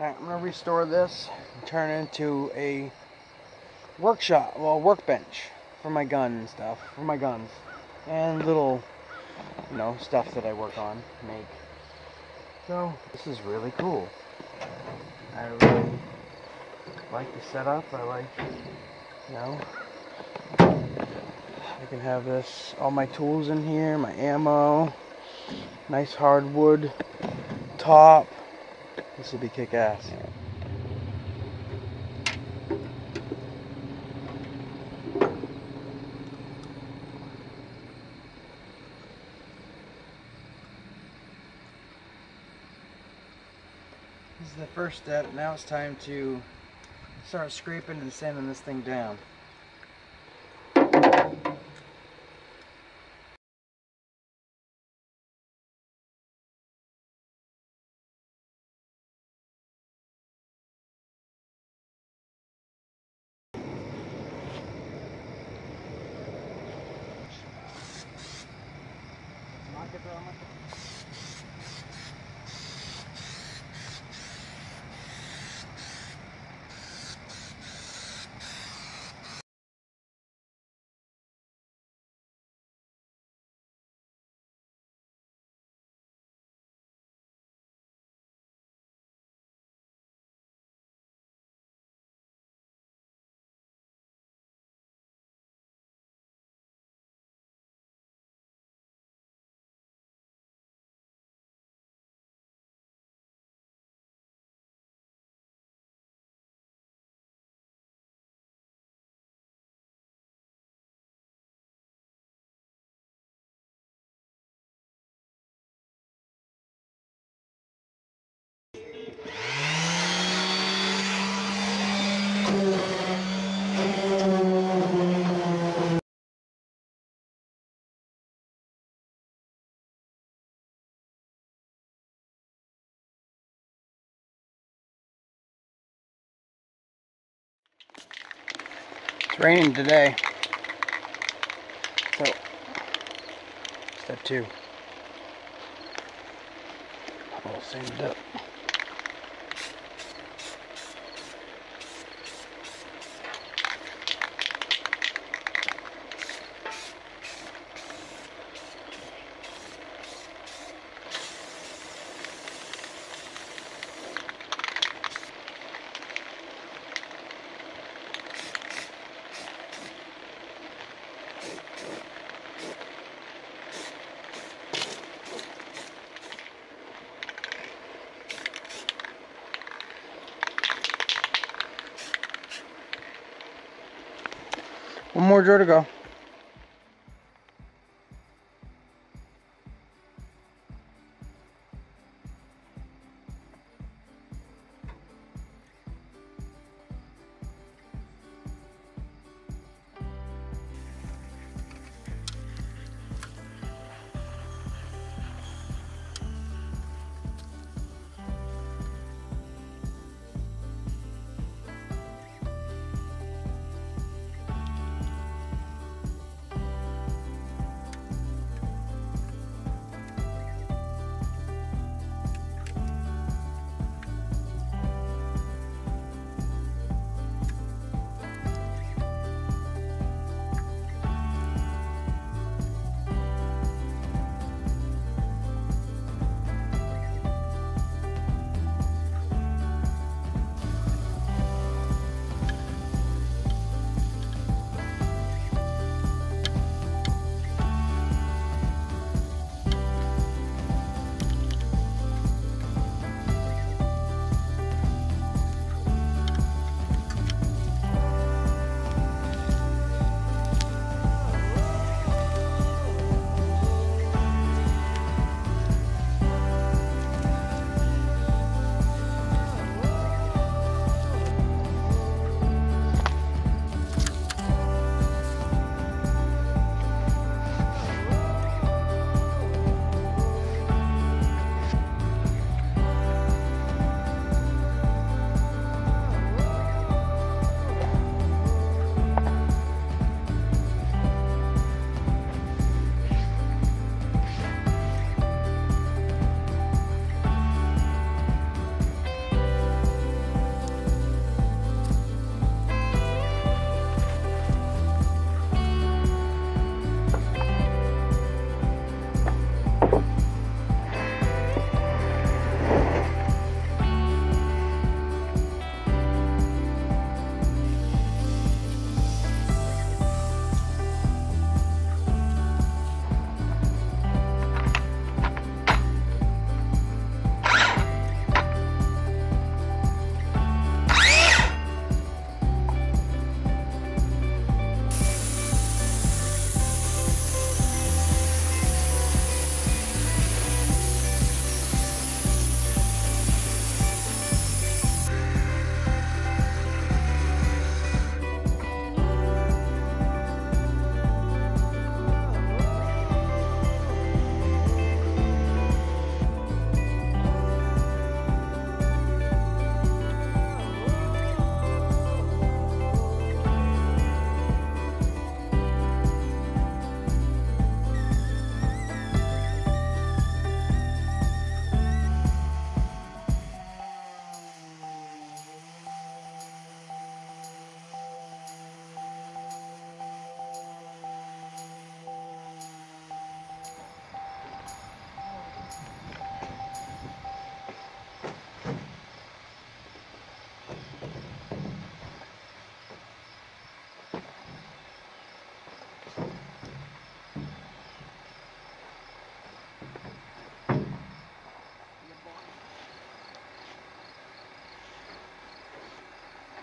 Alright, I'm gonna restore this and turn it into a workshop, well, workbench for my gun and stuff, for my guns, and little, you know, stuff that I work on, make. So, this is really cool. I really like the setup. I like, you know, I can have this, all my tools in here, my ammo, nice hardwood top. This would be kick-ass. This is the first step. Now it's time to start scraping and sanding this thing down. Raining today. So, step two. All sanded up. More drawer to go.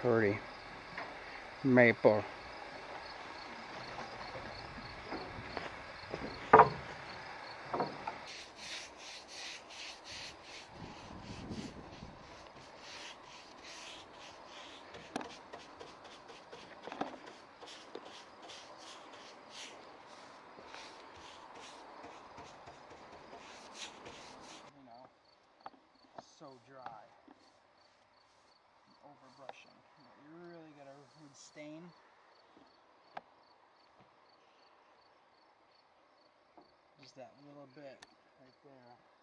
Pretty. Maple. you know, so dry. Overbrushing. You really gotta would stain. Just that little bit right there.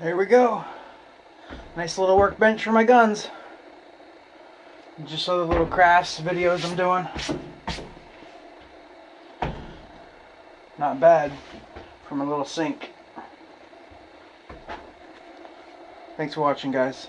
There we go. Nice little workbench for my guns. Just other little crafts videos I'm doing. Not bad from a little sink. Thanks for watching guys.